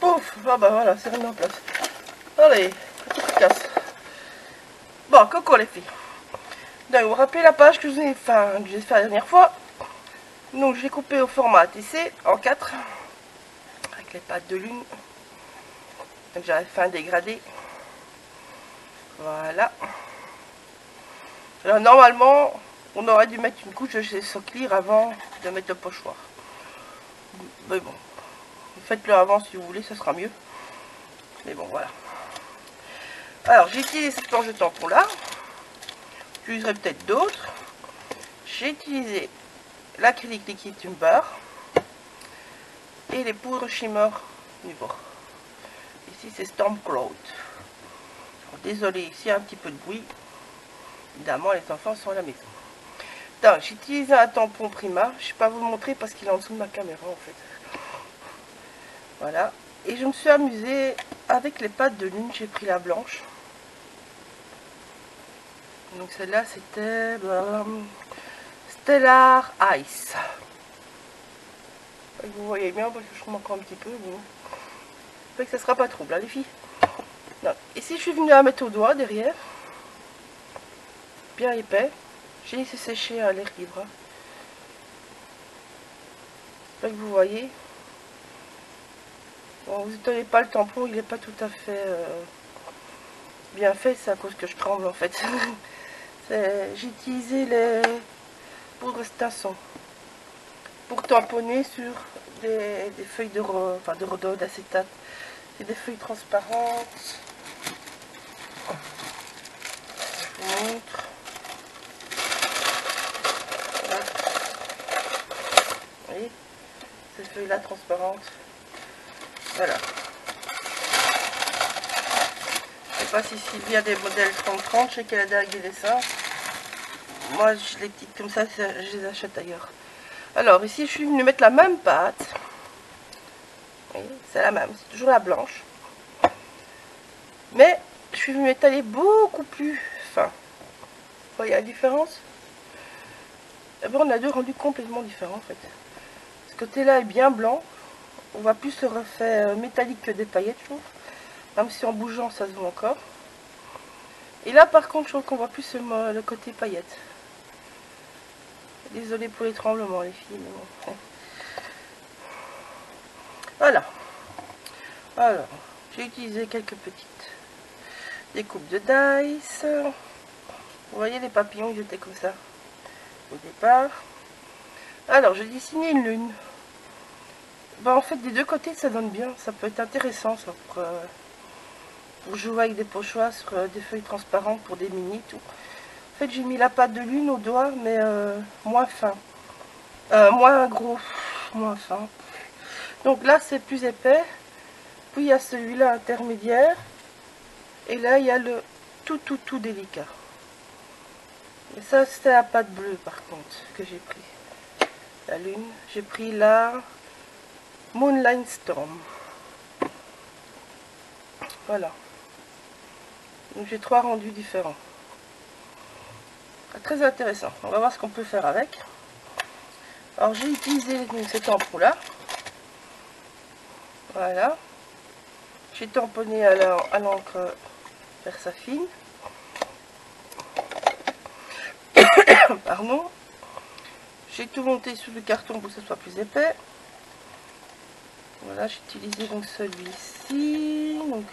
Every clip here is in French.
Pouf Ah bah voilà, c'est remis en place. Allez, petite casse. Bon, coucou les filles. Donc, vous vous rappelez la page que je vous ai, enfin, fait la dernière fois? Donc, j'ai coupé au format TC en 4 avec les pattes de lune. Donc, j'avais fait un dégradé. Voilà. Alors, normalement, on aurait dû mettre une couche de clear avant de mettre le pochoir. Mais bon, faites-le avant si vous voulez, ça sera mieux. Mais bon, voilà. Alors, j'ai utilisé cette planche de tampon là. J'utiliserai peut-être d'autres. J'ai utilisé l'acrylique liquide Tumbar et les poudres shimmer bord. Ici, c'est Storm Cloud. Désolé, a un petit peu de bruit. Évidemment, les enfants sont à la maison. J'ai utilisé un tampon Prima. Je ne vais pas vous montrer parce qu'il est en dessous de ma caméra, en fait. Voilà. Et je me suis amusée avec les pattes de lune. J'ai pris la blanche. Donc celle-là, c'était Stellar Ice. Vous voyez bien parce que je encore un petit peu. Bon. que ça sera pas trop là, les filles. Ici, je suis venue la mettre au doigt derrière. Bien épais. J'ai laissé sécher à l'air libre. que vous voyez. Vous n'étonnez pas, le tampon, il n'est pas tout à fait euh, bien fait. C'est à cause que je tremble, en fait. J'ai utilisé les poudres Stasson pour tamponner sur des, feuilles de, enfin de d'acétate. C'est des feuilles transparentes. Je vous montre. Vous voyez Ces feuilles-là transparentes. Voilà. Je sais pas si y a des modèles 30-30, je sais qu'elle a des dessins. Moi, je les petites comme ça, je les achète ailleurs. Alors, ici, je suis venue mettre la même pâte. C'est la même, c'est toujours la blanche. Mais, je suis venue étaler beaucoup plus fin. Vous voyez la différence? Ben, On a deux rendus complètement différents, en fait. Ce côté-là est bien blanc. On voit plus le refait euh, métallique que paillettes, je trouve. Même si en bougeant, ça se voit encore. Et là, par contre, je trouve qu'on voit plus le côté paillette. Désolée pour les tremblements, les filles. Voilà. Alors, j'ai utilisé quelques petites découpes de dice. Vous voyez les papillons, ils étaient comme ça au départ. Alors, j'ai dessiné une lune. Bah, en fait, des deux côtés, ça donne bien. Ça peut être intéressant pour, euh, pour, jouer avec des pochoirs sur euh, des feuilles transparentes pour des mini tout. En fait, j'ai mis la pâte de lune au doigt, mais euh, moins fin. Euh, moins gros, moins fin. Donc là, c'est plus épais. Puis il y a celui-là intermédiaire. Et là, il y a le tout, tout, tout délicat. Et ça, c'est la pâte bleue, par contre, que j'ai pris. La lune. J'ai pris la Moonline Storm. Voilà. Donc j'ai trois rendus différents. Très intéressant. On va voir ce qu'on peut faire avec. Alors j'ai utilisé cet tampon là. Voilà. J'ai tamponné à l'encre Versafine. Pardon. J'ai tout monté sur le carton pour que ce soit plus épais. Voilà, j'ai utilisé donc celui-ci, donc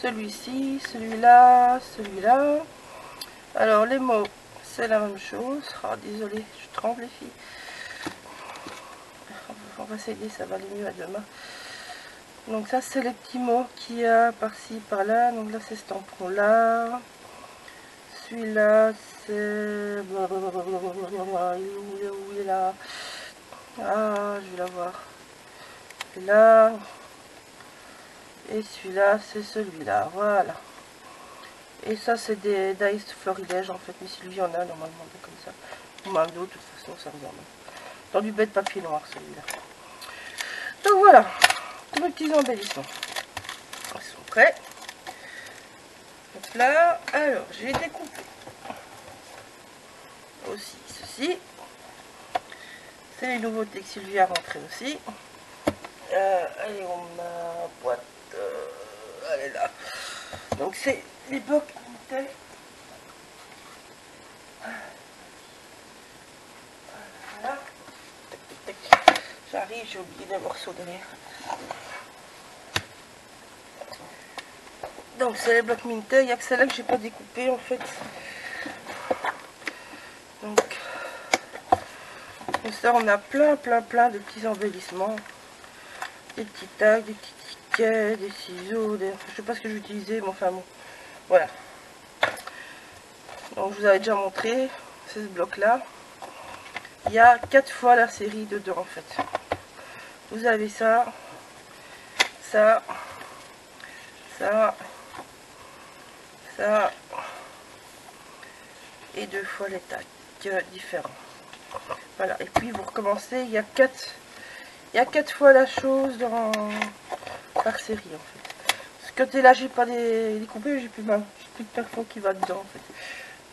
celui-ci, celui-là, celui-là. Alors les mots, c'est la même chose. Oh, désolé, je tremble les filles. On va s'aider, ça va aller mieux à demain. Donc ça, c'est les petits mots qu'il y a par-ci, par-là. Donc là, c'est ce tampon-là. Celui-là, c'est... Il est là Ah, je vais la Là. Et celui-là, c'est celui-là. Voilà. Et ça, c'est des dice florilèges en fait. Mais Sylvie en a normalement des comme ça. Ou même de toute façon, ça revient Dans du bête papier noir, celui-là. Donc voilà. Tous mes petits embellissements. Ils sont prêts. Donc là, alors, j'ai découpé aussi ceci. C'est les nouveautés que Sylvie a rentré aussi. Euh, allez, on ma boîte. Euh, elle est là. Donc c'est les blocs Voilà. J'arrive, j'ai oublié des morceaux derrière. Donc c'est les blocs Minter, il n'y a que celle-là que j'ai pas découpé en fait. Donc, ça on a plein plein plein de petits embellissements. Des petits tags, des petits tickets, des ciseaux, des... je sais pas ce que j'utilisais, mais enfin bon. Voilà. Donc je vous avais déjà montré, ce bloc là. Il y a quatre fois la série dedans en fait. Vous avez ça, ça, ça, ça et deux fois les tacs différents. Voilà, et puis vous recommencez, il y a quatre il y a quatre fois la chose dans par série en fait. Ce côté-là, j'ai pas des découpé, j'ai plus mal, j'ai plus de parfum qui va dedans en fait.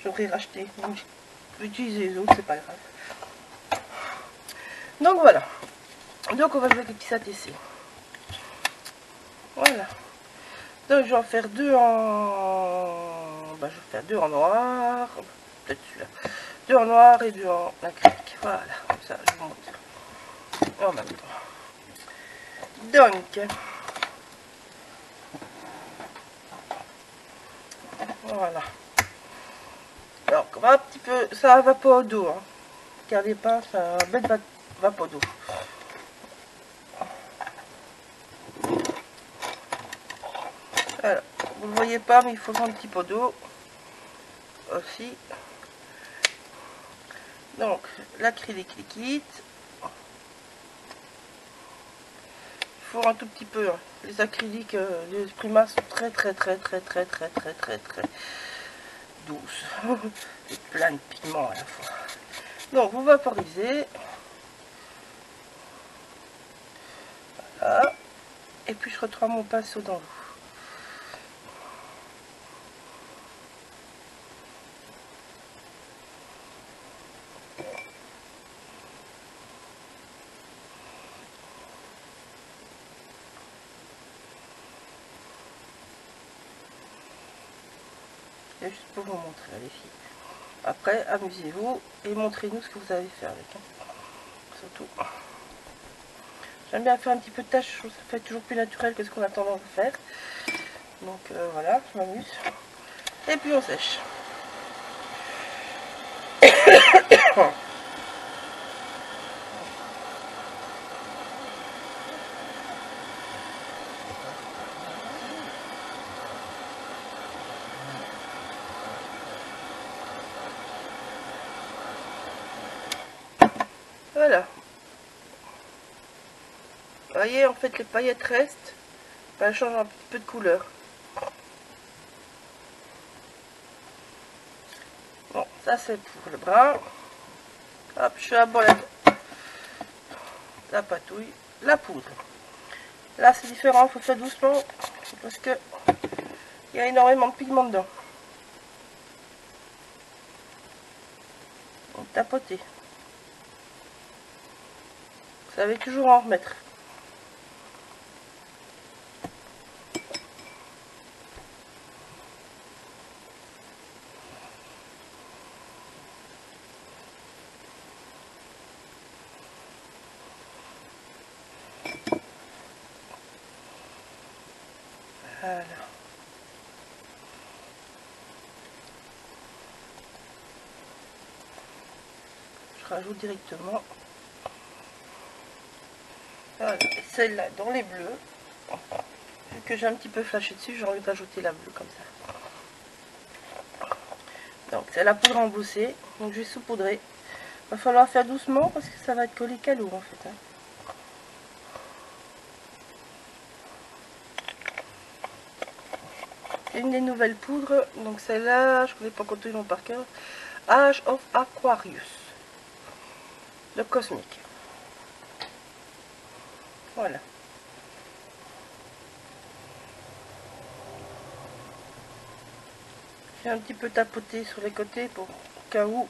J'aurais racheté. Donc utiliser les autres, c'est pas grave. Donc voilà. Donc on va jouer avec les petits ATC. Voilà. Donc je vais en faire deux en... Bah, je vais faire deux en noir. Peut-être celui-là. Deux en noir et deux en acrylique. Voilà, comme ça je vous montre. En même temps. Donc, voilà. Alors, on va un petit peu, ça va pas au dos. Hein. Regardez pas, ça bête va, va pas au dos. Vous ne voyez pas, mais il faut un petit peu d'eau aussi. Donc, l'acrylique liquide. Un tout petit peu. Hein. Les acryliques, euh, les primas sont très très très très très très très très très douces. Et plein de pigments à la fois. Donc vous vaporisez. Voilà. Et puis je retrouve mon pinceau dans l'eau. juste pour vous montrer les filles. Après, amusez-vous et montrez-nous ce que vous avez fait avec. Hein. Surtout. J'aime bien faire un petit peu de tâche, ça fait toujours plus naturel que ce qu'on a tendance à faire. Donc euh, voilà, je m'amuse. Et puis on sèche. Voilà. Vous en fait, les paillettes restent. Elles changent un petit peu de couleur. Bon, ça c'est pour le bras. Hop, je suis à la, la patouille, la poudre. Là, c'est différent, faut faire doucement parce que il y a énormément de pigments dedans. Tapoter. Vous savez toujours en remettre. Je rajoute directement celle-là dans les bleus. Vu que j'ai un petit peu flashé dessus, j'ai envie d'ajouter la bleue comme ça. Donc c'est la poudre embossée. Donc je vais saupoudrer. Va falloir faire doucement parce que ça va être collé calou en fait. Hein. Une des nouvelles poudres. Donc celle-là, je ne connais pas compter nom par cœur. Age of Aquarius. Le cosmique. Voilà. J'ai un petit peu tapoté sur les côtés pour au cas où.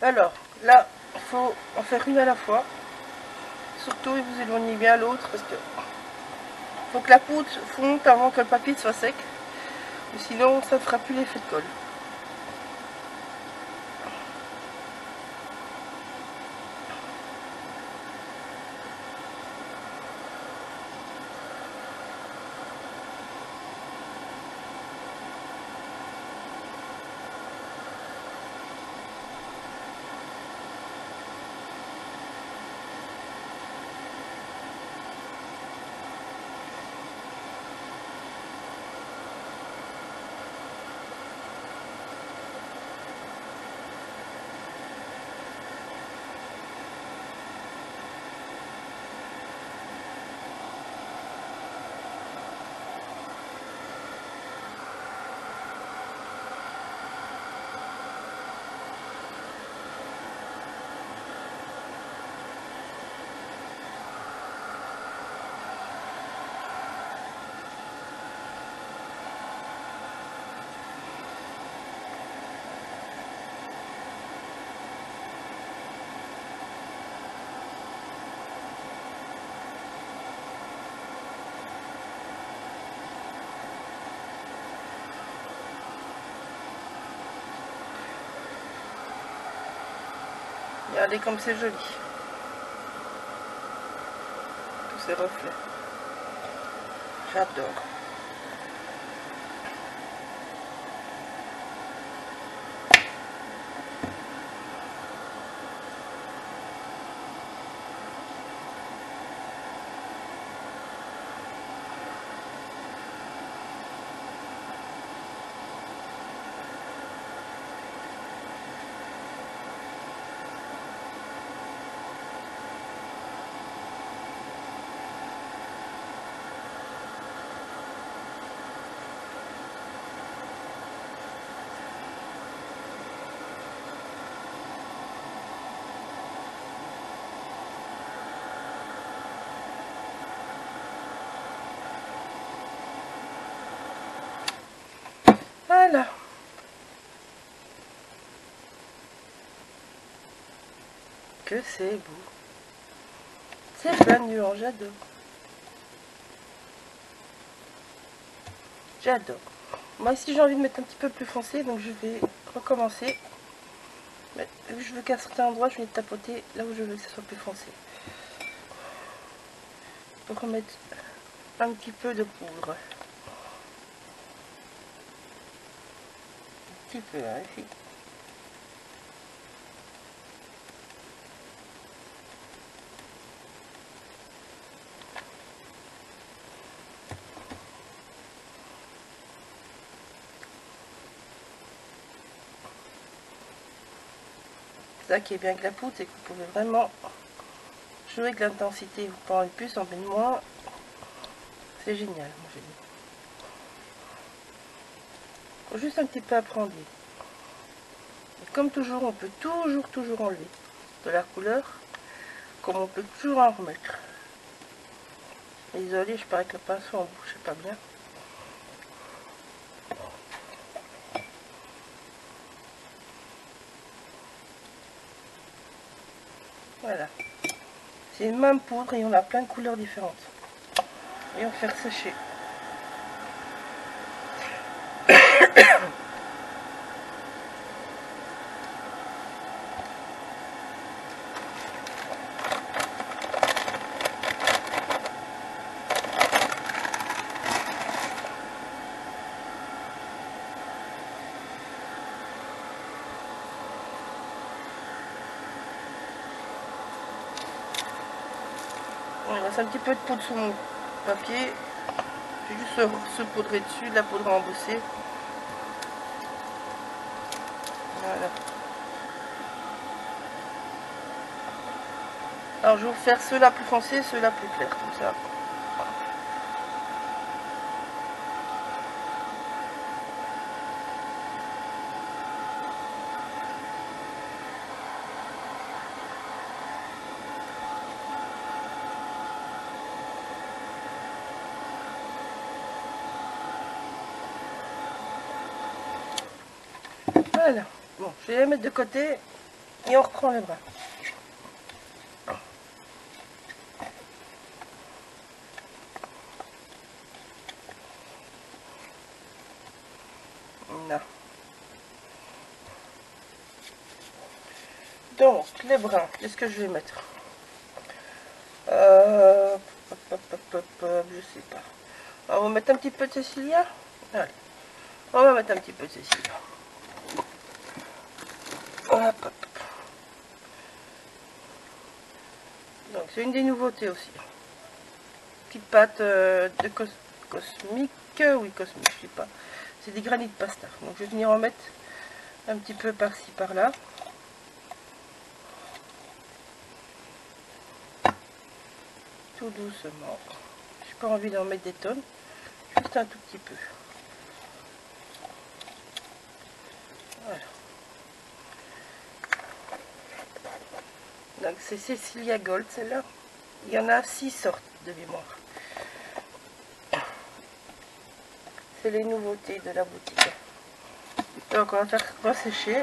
Alors, là, il faut en faire une à la fois. surtout et vous éloignez bien l'autre parce que faut que la poudre fonde avant que le papier soit sec. sinon ça ne fera plus l'effet de colle. Regardez comme c'est joli. Tous ces reflets. J'adore. Voilà. Que c'est beau. C'est plein de j'adore. J'adore. Moi ici j'ai envie de mettre un petit peu plus foncé, donc je vais recommencer. Mais je veux qu'à certains endroits, je vais tapoter là où je veux que ce soit plus foncé. Pour remettre un petit peu de poudre. petit peu, hein. Qui est bien avec la poudre, c'est que vous pouvez vraiment jouer avec l'intensité. Vous en plus, en de moins. C'est génial, juste un petit peu apprendre. comme toujours, on peut toujours, toujours enlever de la couleur, comme on peut toujours en remettre. Désolé, je parais que le pinceau en bouche pas bien. Voilà. C'est une même poudre et on a plein de couleurs différentes. Et on fait sécher. Un petit peu de poudre sur mon papier. Je vais juste se poudrer dessus, de la poudre embossée. Voilà. Alors je vais vous faire ceux-là plus foncés, ceux-là plus clairs, comme ça. Je vais les mettre de côté et on reprend le bras. Donc, les brins, qu'est-ce que je vais mettre? Euh, Je sais pas. On va mettre un petit peu de Cécilia? Allez. On va mettre un petit peu de Cécilia. C'est une des nouveautés aussi. Petite pâte euh, de cosmique. Oui, cosmique, je sais pas. C'est des granits de pasta. Donc, je vais venir en mettre un petit peu par-ci, par-là. Tout doucement. J'ai pas envie d'en mettre des tonnes. Juste un tout petit peu. Voilà. Donc c'est Cecilia Gold celle-là. Il y en a six sortes de mémoire. C'est les nouveautés de la boutique. Donc on va faire sécher.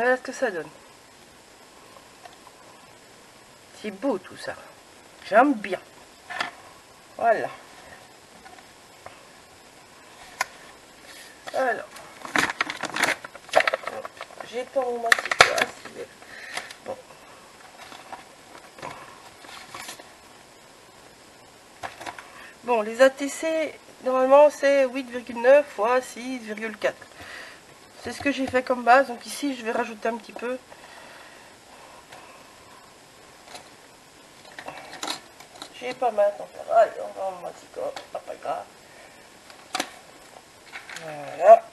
Voilà ce que ça donne. C'est beau tout ça. J'aime bien. Voilà. Alors. J'étends ma situation. Bon. Bon, les ATC, normalement, c'est 8,9 fois 6,4. C'est ce que j'ai fait comme base. Donc ici, je vais rajouter un petit peu. J'ai pas mal faire. Allez, on va en mettre pas grave. Voilà.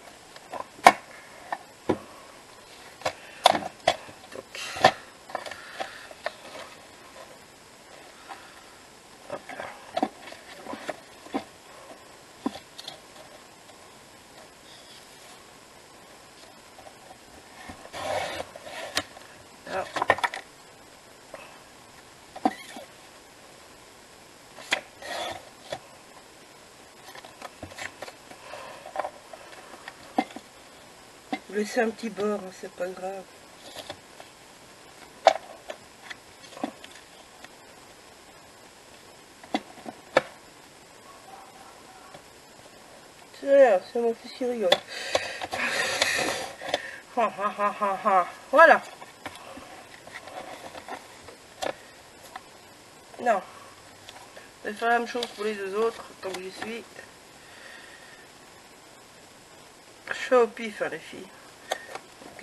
Laisser un petit bord, hein, c'est pas grave. C'est mon fils qui rigole. Voilà. Non. Je vais faire la même chose pour les deux autres, tant que j'y suis. Je fais au pif, hein, les filles.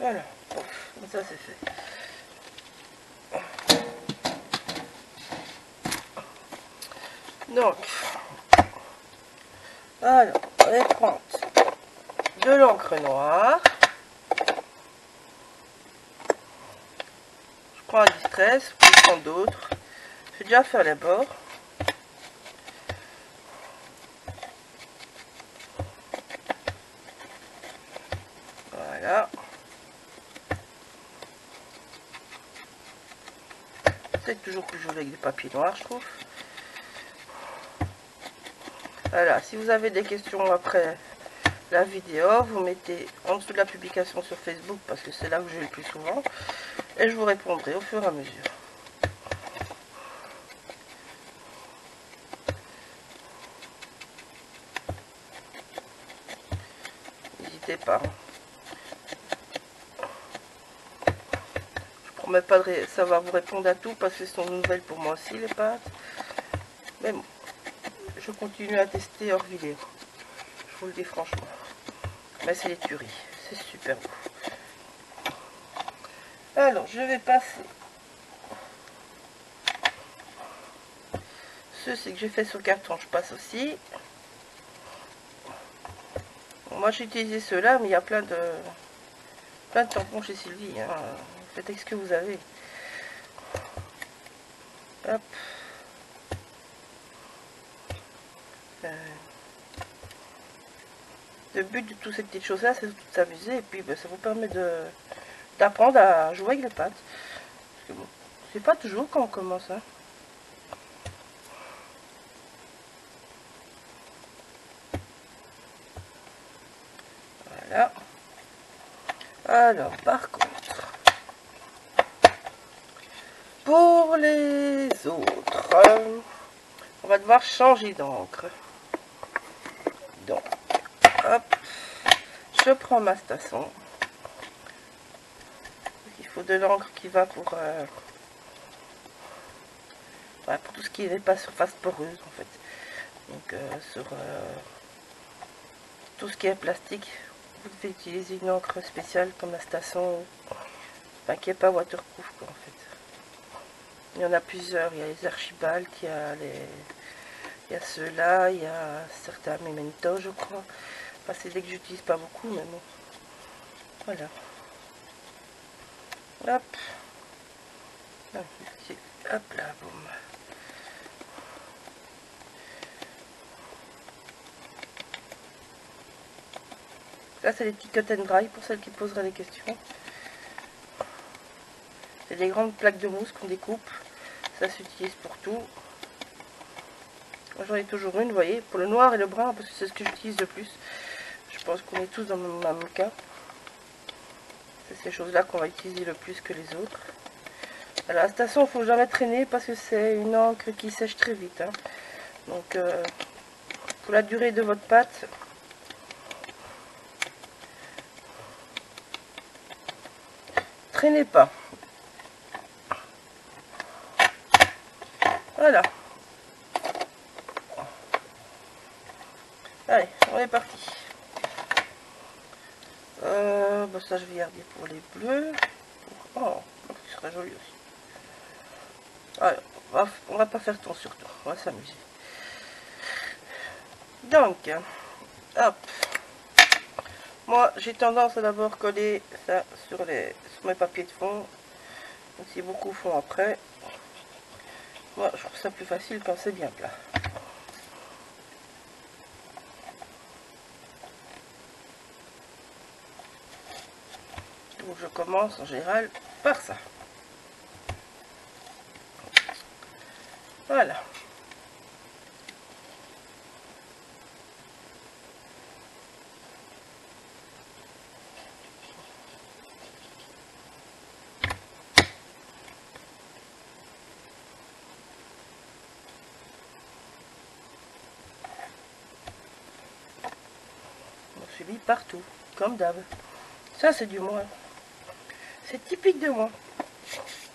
Voilà, ça c'est fait. Donc, alors, on va prendre de l'encre noire. Je prends un distress, je prends d'autres. Déjà faire les bords. Voilà. C'est toujours plus joli avec des papiers noirs, je trouve. Voilà, si vous avez des questions après la vidéo, vous mettez en dessous de la publication sur Facebook parce que c'est là où j'ai le plus souvent et je vous répondrai au fur et à mesure. Je promets pas de savoir vous répondre à tout parce que ce sont nouvelles pour moi aussi les pâtes. Mais bon, je continue à tester hors vidéo. Je vous le dis franchement. Mais c'est les tueries. C'est super beau. Alors, je vais passer ceux que j'ai fait sur carton, je passe aussi. Moi j'ai utilisé ceux-là, mais il y a plein de plein de tampons chez Sylvie. Hein. Faites avec ce que vous avez. Hop. Euh, le but de toutes ces petites choses-là, c'est de s'amuser et puis ben, ça vous permet d'apprendre à jouer avec les pâtes. c'est pas toujours quand on commence. Hein. Voilà. Alors, par contre, pour les autres, on va devoir changer d'encre. Donc, hop, je prends ma station. Il faut de l'encre qui va pour, euh, pour tout ce qui n'est pas surface poreuse en fait. Donc euh, sur euh, tout ce qui est plastique, vous devez utiliser une encre spéciale comme la station, qui n'est pas waterproof en fait. Il y en a plusieurs, il y a les Archibald, il y a les il y a ceux-là, il y a certains Memento, je crois. c'est dès que j'utilise pas beaucoup, mais bon. Voilà. Hop. Hop là, boum. Là, c'est les petits cut and dry pour celles qui poseraient des questions. C'est des grandes plaques de mousse qu'on découpe. Ça s'utilise pour tout. J'en ai toujours une, vous voyez, pour le noir et le brun, parce que c'est ce que j'utilise le plus. Je pense qu'on est tous dans le même cas. C'est ces choses-là qu'on va utiliser le plus que les autres. Alors, la station, il ne faut jamais traîner parce que c'est une encre qui sèche très vite. Hein. Donc, euh, pour la durée de votre pâte, traînez pas. Voilà. Allez, on est parti. Euh, bah ça, je vais garder pour les bleus. Oh, ce serait joli aussi. On va, pas faire ton surtout. On va s'amuser. Donc, hop. Moi, j'ai tendance à d'abord coller ça sur, les, sur mes papiers de fond. si beaucoup font après. Moi, je trouve ça plus facile quand c'est bien plat. Donc je commence en général par ça. Voilà. mis partout, comme d'hab. Ça, c'est du moins. C'est typique de moi.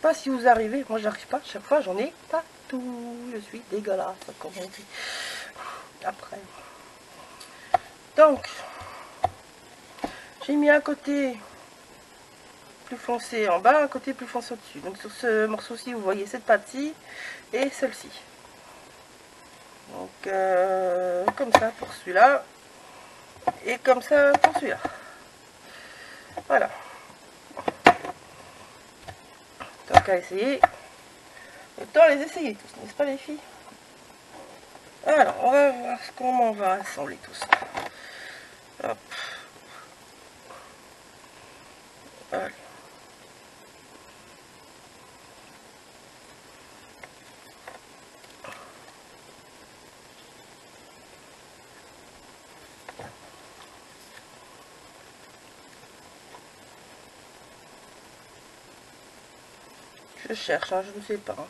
Pas si vous arrivez, moi j'arrive pas, chaque fois j'en ai pas tout. Je suis dégueulasse, comme on dit. Après. Donc, j'ai mis un côté plus foncé en bas, un côté plus foncé au-dessus. Donc sur ce morceau-ci, vous voyez cette partie et celle-ci. Donc, euh, comme ça pour celui-là et comme ça pour celui-là. Voilà. Tant qu'à essayer, autant les essayer tous, n'est-ce pas les filles? Alors, on va voir comment on va assembler tout ça. Je cherche, hein, je ne sais pas.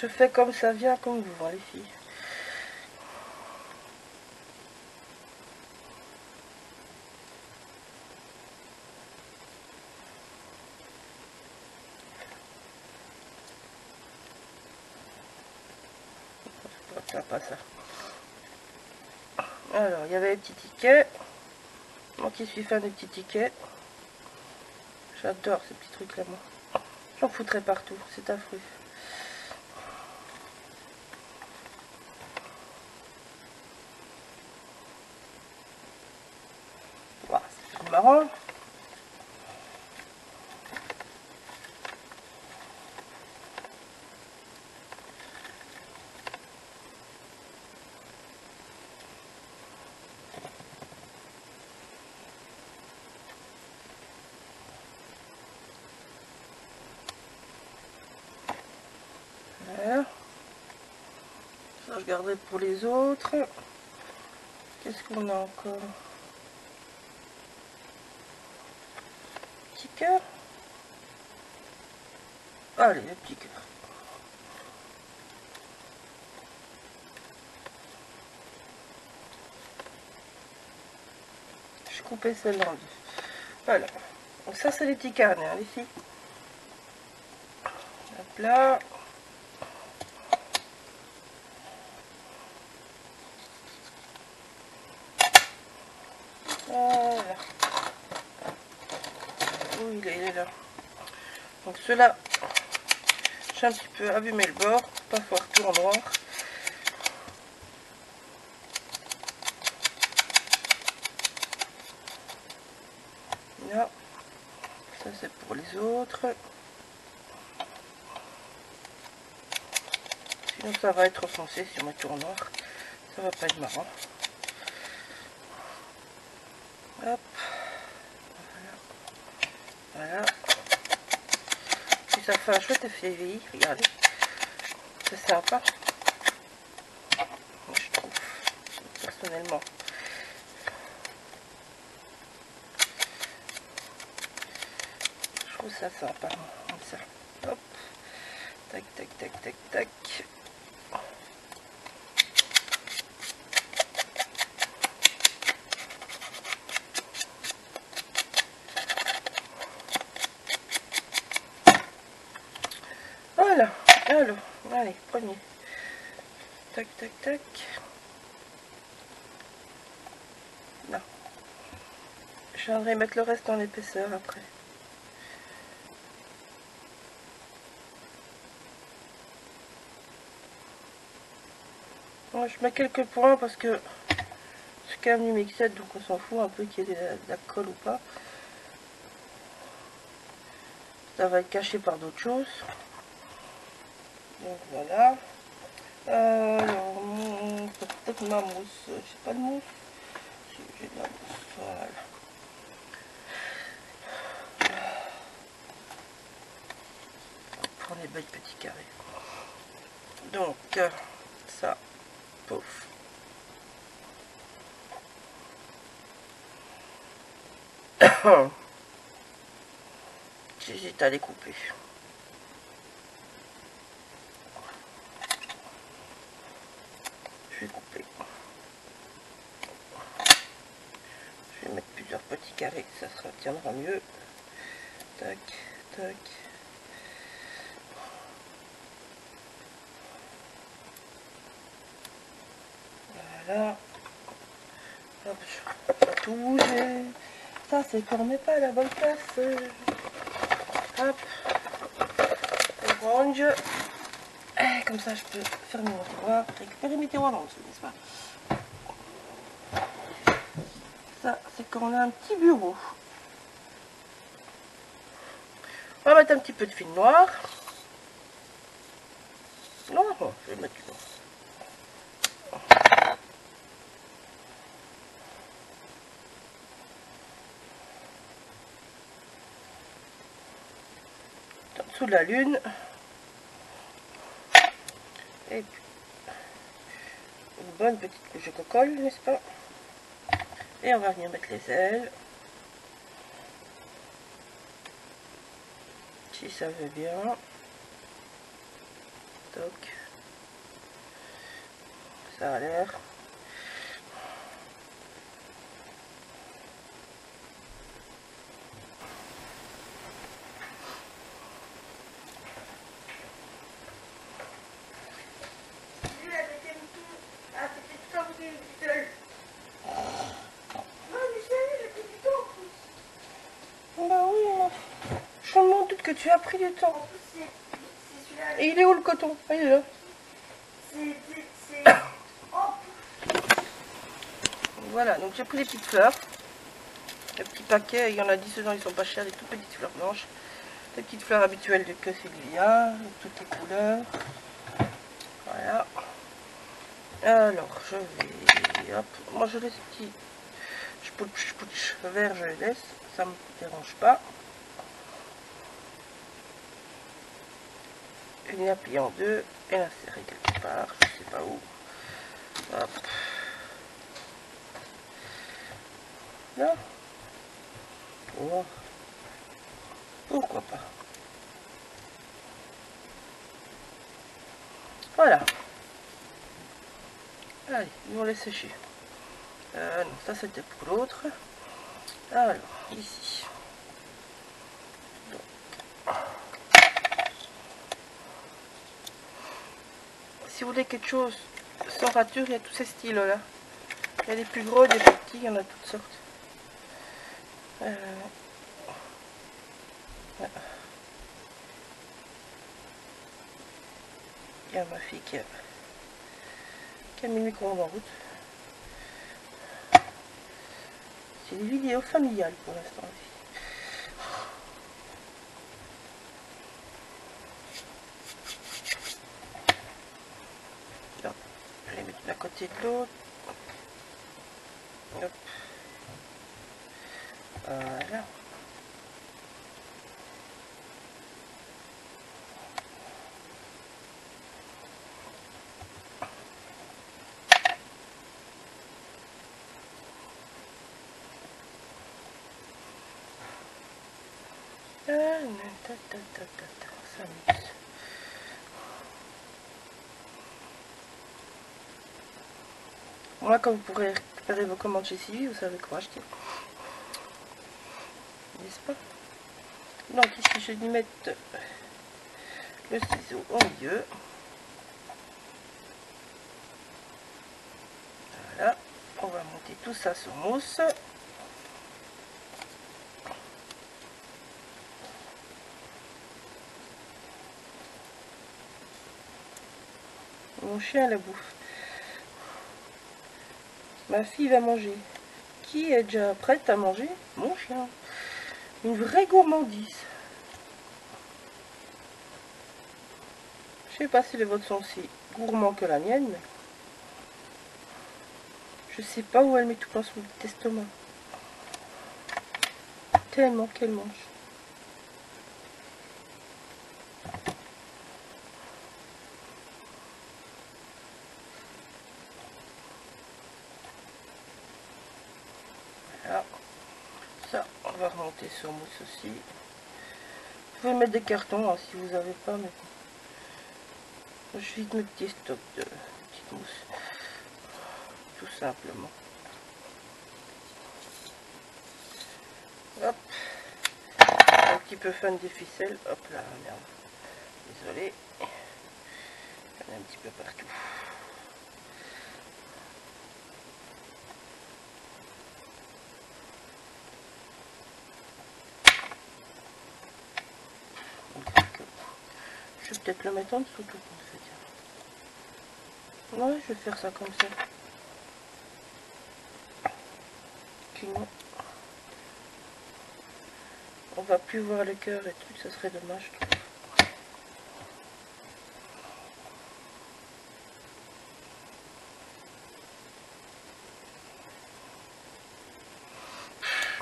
Je fais comme ça vient, comme vous, voyez, les filles. Pas ça. Alors, il y avait les petits tickets. Moi qui suis fan des petits tickets. J'adore ces petits trucs là, moi. J'en foutrais partout, c'est affreux. Voilà, c'est marrant. Voilà. Pour les autres. Qu'est-ce qu'on a encore? Petit cœur Allez, le petit cœur. Je coupais celle-là en deux. Voilà. Donc ça, c'est les petits carnets, hein, les filles. Là. Voilà. Où il est, il est là. Donc ceux-là, j'ai un petit peu abîmé le bord, pas voir tout en noir. Ça c'est pour les autres. Sinon ça va être foncé si on met tout en noir. Ça va pas être marrant. Hop. Voilà. Voilà. Puis ça fait un chouette effet vie. Regardez. C'est sympa. Je trouve. Personnellement. Je trouve ça sympa. Comme ça. Hop. Tac, tac, tac, tac, tac. Alors, allez, premier. Tac, tac, tac. Non. Je viendrai mettre le reste en épaisseur après. Moi, je mets quelques points parce que c'est quand même du mixette, donc on s'en fout un peu qu'il y ait de la colle ou pas. Ça va être caché par d'autres choses. Donc voilà. Euh, alors, peut-être ma mousse. J'ai pas de mousse. J'ai de la mousse. Voilà. Pour les belles petits carrés. Donc, euh, ça, pouf. J'hésite à les couper. Je vais couper. Je vais mettre plusieurs petits carrés, ça se tiendra mieux. Tac, tac. Voilà. Hop, je tout bouger. Ça, c'est qu'on ne met pas à la bonne place. Hop. Orange. Eh, Comme ça, je peux fermer mon tiroir, récupérer mes tiroirs en dessous, n'est-ce pas? Ça, c'est quand on a un petit bureau. On va un petit peu de fil noir. Non, je vais mettre du noir. De la lune. Et puis, une bonne petite couche de cocolle, n'est-ce pas? Et on va venir mettre les ailes. Si ça veut bien. Toc. Ça a l'air. que tu as pris du temps. Et il est où le coton? Ah, Il est là. C'est. Voilà, donc j'ai pris les petites fleurs. Le petit paquet, il y en a 10 dedans, ils sont pas chers, des toutes petites fleurs blanches. Les petites fleurs habituelles de que Sylvia, toutes les couleurs. Voilà. Alors, je vais... Hop, moi je laisse petit... Je pouche, pouche, vert, je laisse. Ça me dérange pas. La plier en deux et serrer quelque part, je sais pas où. Là. Oh. Pourquoi pas. Voilà. Allez, nous on laisse sécher. Euh, non, ça c'était pour l'autre. Alors, ici. Si vous voulez quelque chose sans rature, il y a tous ces styles-là. Il y a des plus gros, des plus petits, il y en a toutes sortes. Euh. Il y a ma fille qui a, mis le micro-ondes en route. C'est des vidéos familiales pour l'instant je vais de l'autre. Hop. Voilà. Ah, ta, ta, ta, quand vous pourrez récupérer vos commandes chez Sylvie, vous savez quoi acheter. N'est-ce pas? Donc ici, je vais mettre? Le ciseau au milieu. Voilà. On va monter tout ça sur mousse. Mon chien la bouffe. Ma fille va manger. Qui est déjà prête à manger? Mon chien. Une vraie gourmandise. Je sais pas si les vôtres sont aussi gourmands que la mienne, mais je sais pas où elle met tout dans son estomac. Tellement qu'elle mange. Voilà. Ça, on va remonter sur mousse aussi. Vous pouvez mettre des cartons hein, si vous n'avez pas, mais bon. je vide mes petits stocks de petites mousses. Tout simplement. Hop. Un petit peu fan des ficelles. Hop là, merde. Désolé. Il y en a un petit peu partout. Je vais peut-être le mettre en dessous tout compte fait. Ouais, je vais faire ça comme ça. On va plus voir le cœur et tout, ça serait dommage.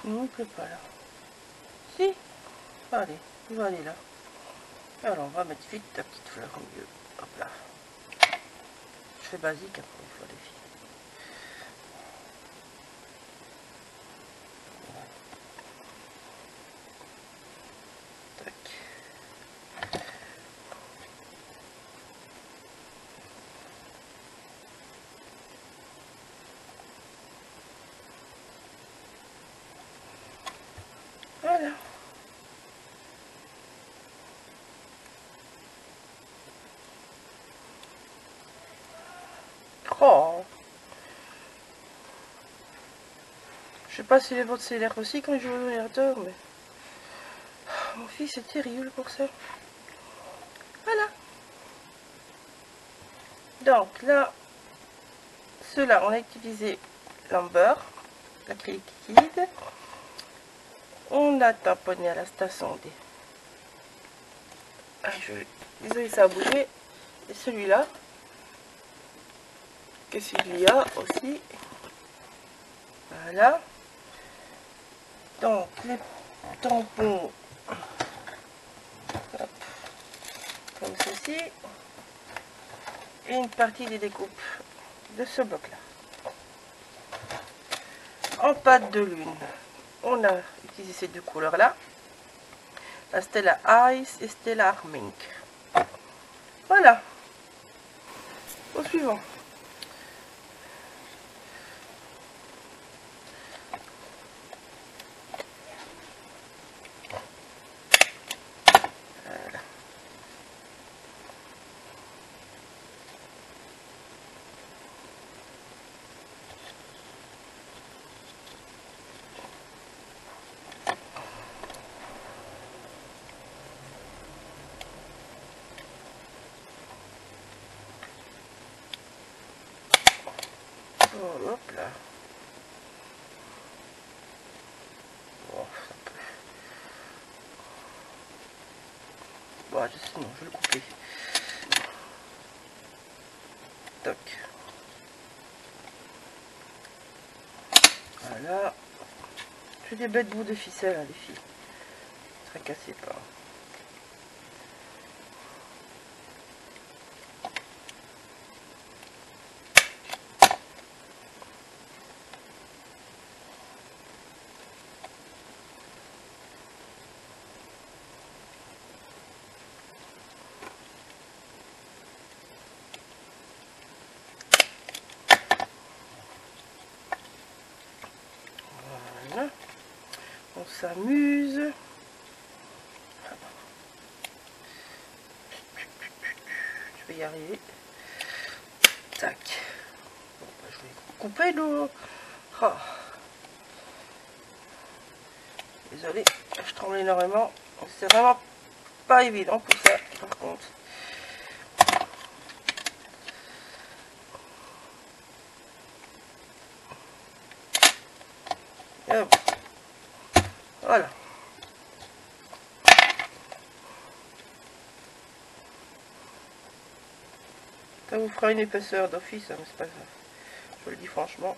Non, pleut pas là. Si Allez, il va aller là. Alors on va mettre vite ta petite fleur au milieu. Hop là. Je fais basique après une fois les filles. Tac. Voilà. Oh. Je sais pas si les vôtres l'air aussi quand je joue au ordinateur, mais mon fils est terrible pour ça. Voilà. Donc là, ceux-là, on a utilisé l'amber, l'acrylique liquide. On a tamponné à la station des... Ah, je... Désolé, ça a bougé. Et celui-là, qu'est-ce qu'il y a aussi Voilà. Donc, les tampons, comme ceci, et une partie des découpes de ce bloc-là. En pâte de lune, on a utilisé ces deux couleurs-là, la Stella Ice et Stella Armink. Voilà. Au suivant. Voilà. Oh, hop là. Bon, ça peut. Non, je vais le couper. Toc. Voilà. J'ai des bêtes bouts de ficelle, hein, les filles. Tracassez pas. Voilà. On s'amuse. Je vais y arriver. Tac. Bah, je vais couper l'eau. Oh. Désolée, je tremble énormément. C'est vraiment pas évident pour ça, par contre. Et hop. Voilà. Ça fera une épaisseur d'office, hein, mais c'est pas. Je le dis franchement.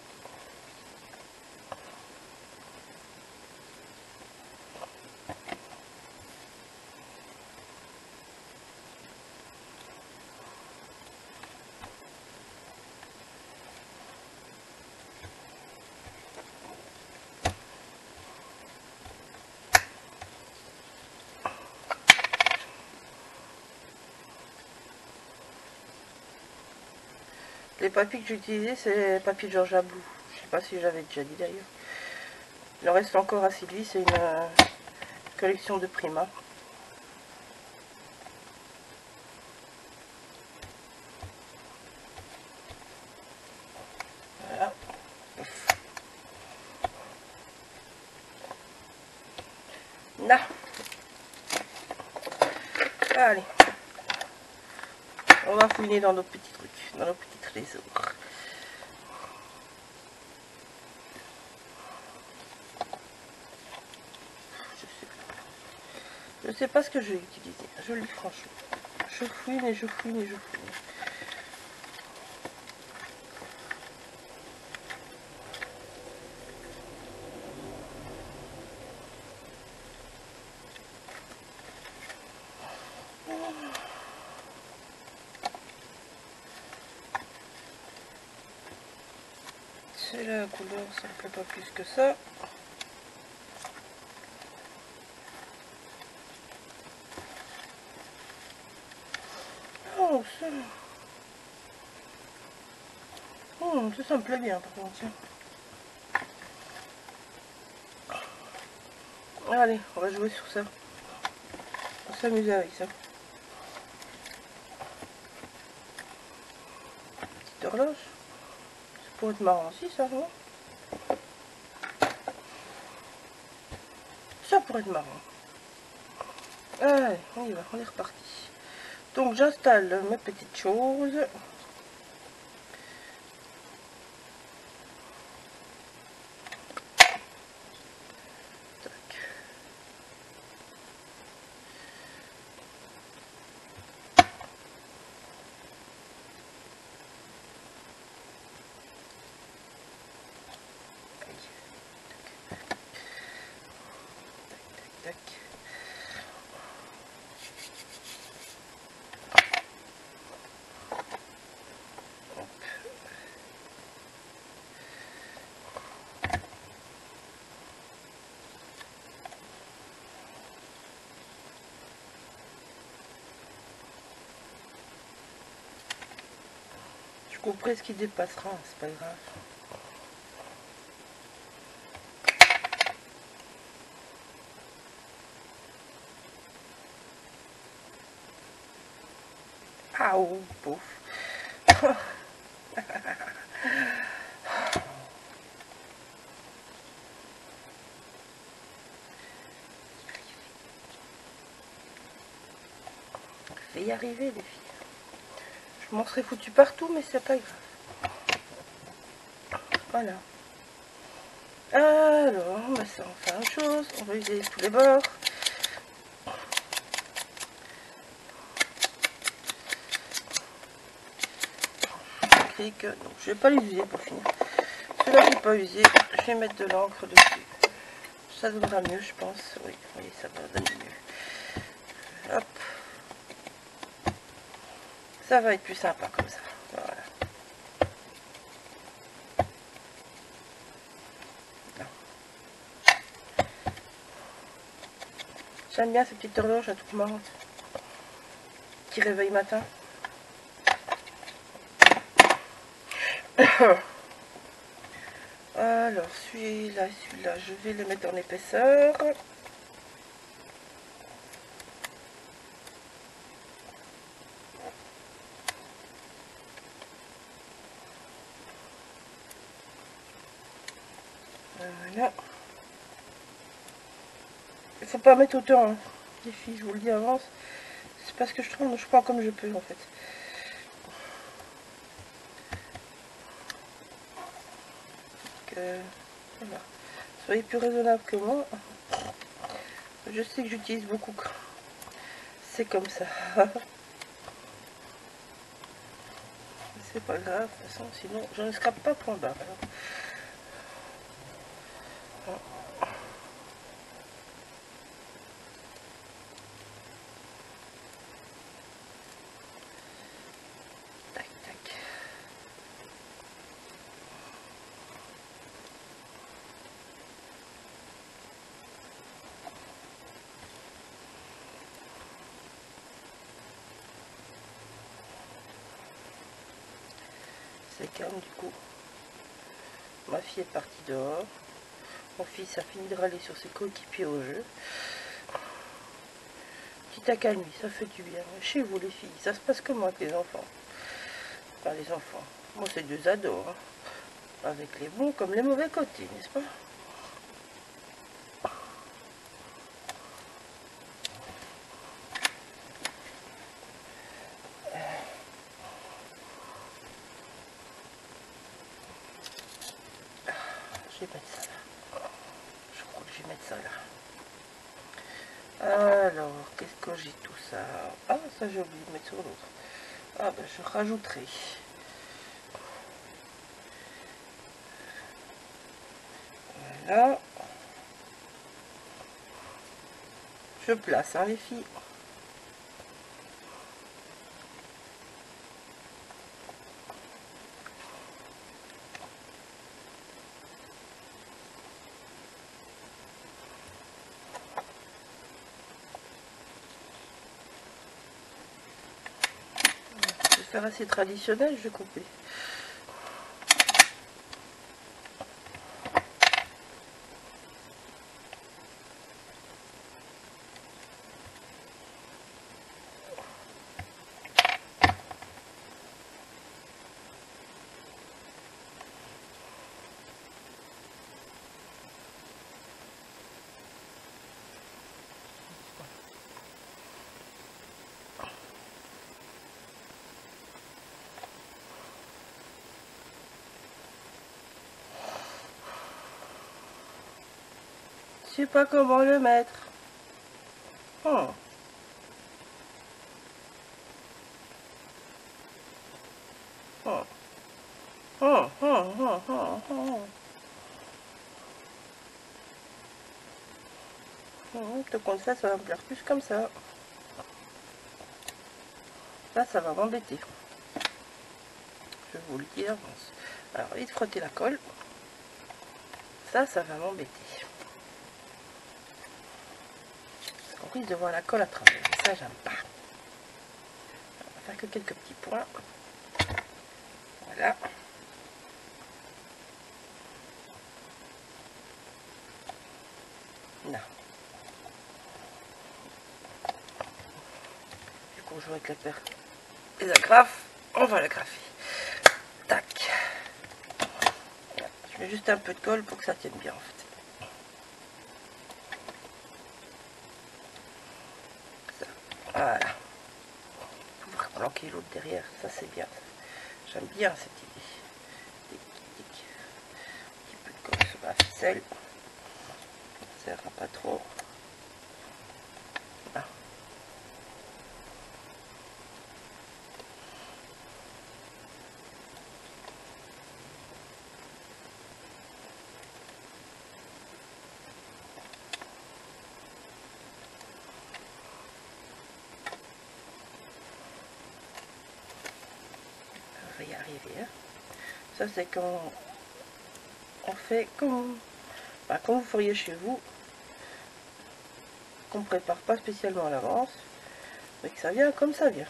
Les papiers que j'ai utilisés, c'est les de Georgia Blue. Je sais pas si j'avais déjà dit d'ailleurs. Il en reste encore à Sylvie, c'est une euh, collection de Prima. Voilà. Là. Allez. Dans nos petits trucs, dans nos petits trésors. Je sais pas ce que je vais utiliser, je le dis franchement. Je fouine et je fouine et je fouine. C'est la pas plus que ça. Oh, ça... Oh, ça, ça me plaît bien par contre. Allez, on va jouer sur ça. On va s'amuser avec ça. Petite horloge. Ça pourrait être marrant aussi, ça, non Ça pourrait être marrant. On y va, on est reparti. Donc j'installe mes petites choses. Tac. Tac, tac, tac. Je couperai ce qui dépassera, c'est pas grave. Ah, oh, pauvre. Je y arriver, les filles. Je m'en serais foutu partout, mais c'est pas grave. Voilà. Alors, va ça, on fait une chose. On va user tous les bords. donc je vais pas les user pour finir. Je vais pas user. Je vais mettre de l'encre dessus. Ça donnera mieux, je pense. Oui, oui, ça va donner mieux. Ça va être plus sympa comme ça. Voilà. J'aime bien ces petites horloges à toute marrante. Qui réveille matin. Alors, celui-là, celui-là, je vais le mettre en épaisseur. Voilà. Il faut pas mettre autant, hein. les filles, je vous le dis avance. C'est parce que je trouve, je prends comme je peux en fait. Euh, voilà. Soyez plus raisonnable que moi. Je sais que j'utilise beaucoup. C'est comme ça. C'est pas grave, de toute façon, sinon je ne scrape pas point barre. Tac, tac. C'est calme du coup. Ma fille est partie dehors. Mon fils a fini de râler sur ses coéquipiers au jeu. Petit accalmie, ça fait du bien. Chez vous les filles, ça se passe comment avec les enfants Enfin les enfants. Moi c'est deux ados. hein. Avec les bons comme les mauvais côtés, n'est-ce pas Je vais mettre ça là. Je crois que je vais mettre ça là. Alors, qu'est-ce que j'ai tout ça Ah, ça j'ai oublié de mettre sur l'autre. Ah, ben je rajouterai. Voilà. Je place, hein, les. Je vais assez traditionnel, je vais couper. Pas comment le mettre. Oh. Oh. Oh, oh, oh. Hum, te compte ça, ça va me plaire plus comme ça. Ça, ça va m'embêter. Je vous le dis d'avance. Alors, vite frotter la colle. Ça, ça va m'embêter. On risque de voir la colle à travers. Ça, j'aime pas. On va faire que quelques petits points. Voilà. Là. Du coup, je avec la paire les agrafes. On va l'agrafer. Tac. Je mets juste un peu de colle pour que ça tienne bien en fait. Ça. Voilà. L'autre derrière, ça c'est bien. J'aime bien cette idée. Un petit peu de colle sur la ficelle. Ça sert pas trop. Là. on va y arriver. hein. Ça, c'est quand on fait comme, bah, vous feriez chez vous, qu'on ne prépare pas spécialement à l'avance, mais que ça vient comme ça vient.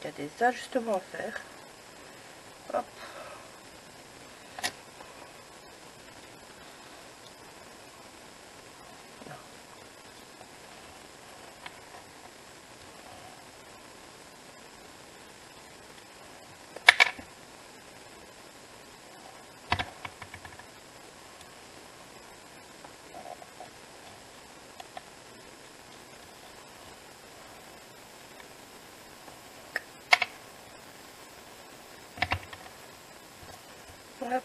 Il y a des ajustements à faire. Hop. Non. Hop.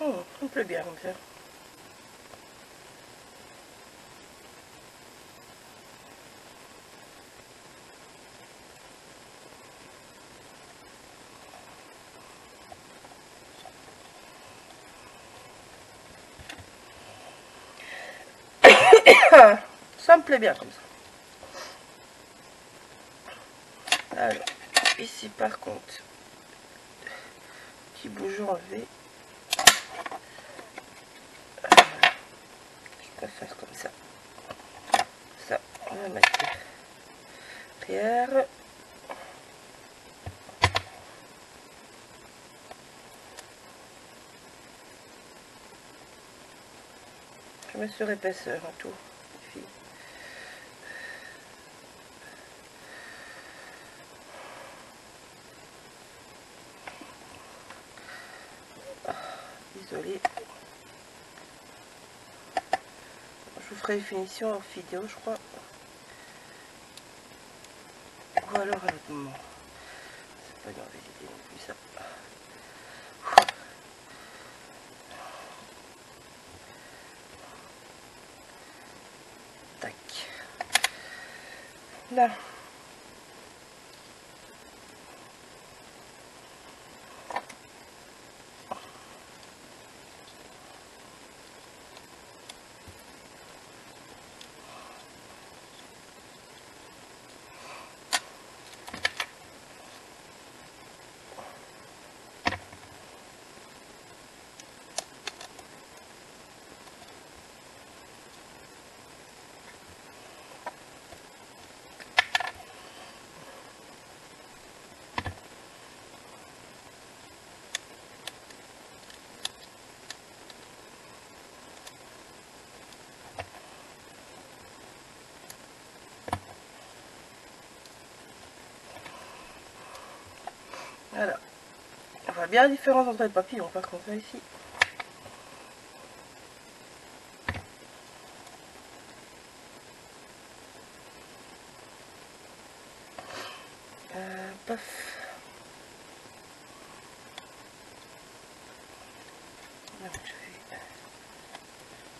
Oh, ça me plaît bien comme ça. Ça me plaît bien comme ça. Alors, ici par contre, petit bougeon enlevé. Je préfère comme ça. Ça, on va mettre derrière. Je mets sur épaisseur en tout. les filles. Ah, Désolée. Je vous ferai une finition en vidéo, je crois. Ou alors à l'autre moment. C'est pas mauvaise idée non plus ça. Tac. Là. On voit bien la différence entre les papillons par contre là, ici. Euh, Donc,